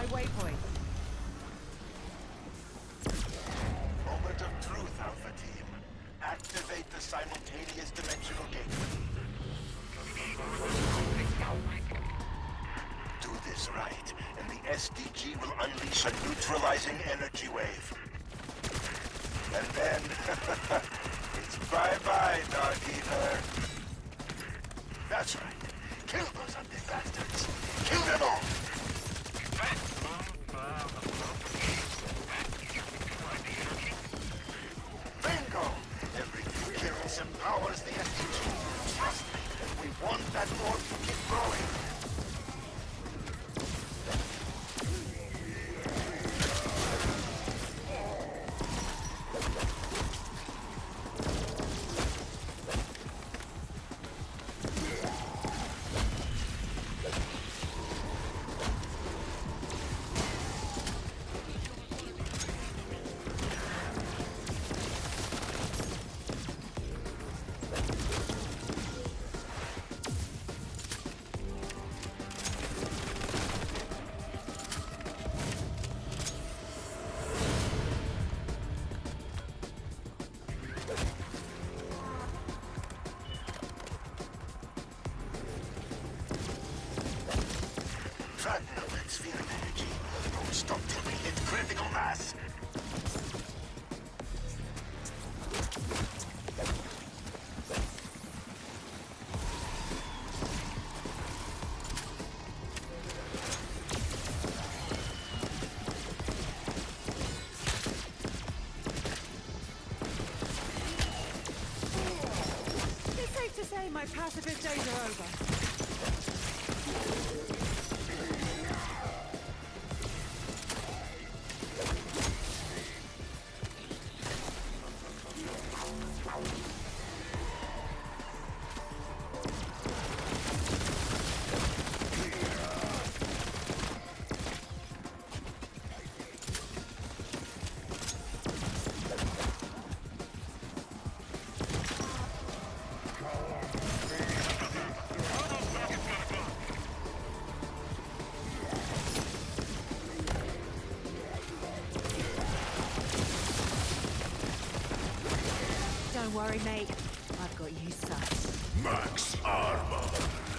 my waypoint. Moment of truth, Alpha Team. Activate the simultaneous dimensional gate. Do this right, and the SDG will unleash a neutralizing energy wave. And then, it's bye-bye, Dark Aether. That's right. Kill those Platinum and energy. Don't stop till we hit critical mass. It's safe to say my pacifist days are over. Don't worry, mate. I've got you sussed. Max armor.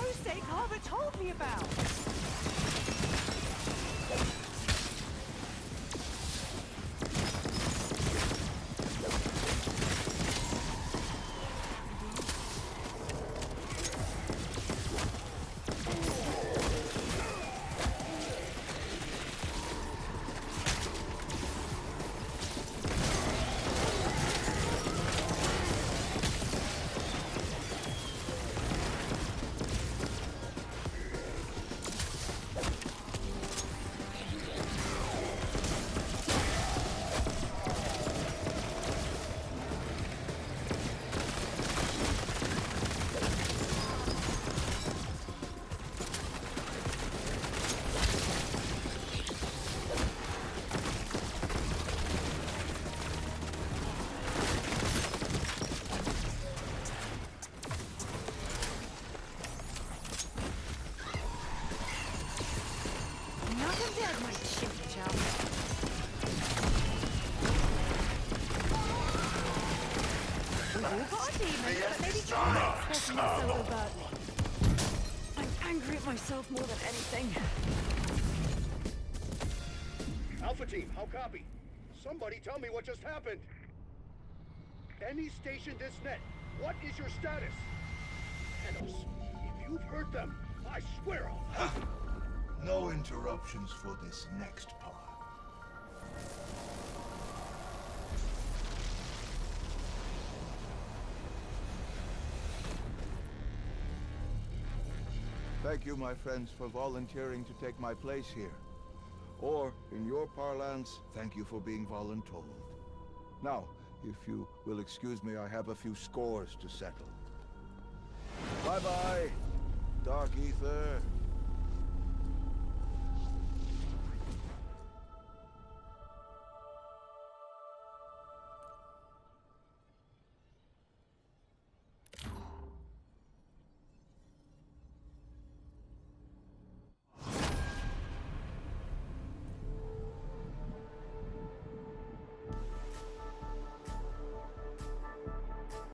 Flow Harbour told me about. I'm angry at myself more than anything. Alpha Team, how copy? Somebody tell me what just happened. Any station this net, what is your status? Thanos, if you've hurt them, I swear I'll... No interruptions for this next part. Thank you, my friends, for volunteering to take my place here. Or, in your parlance, thank you for being voluntold. Now, if you will excuse me, I have a few scores to settle. Bye-bye, Dark Aether.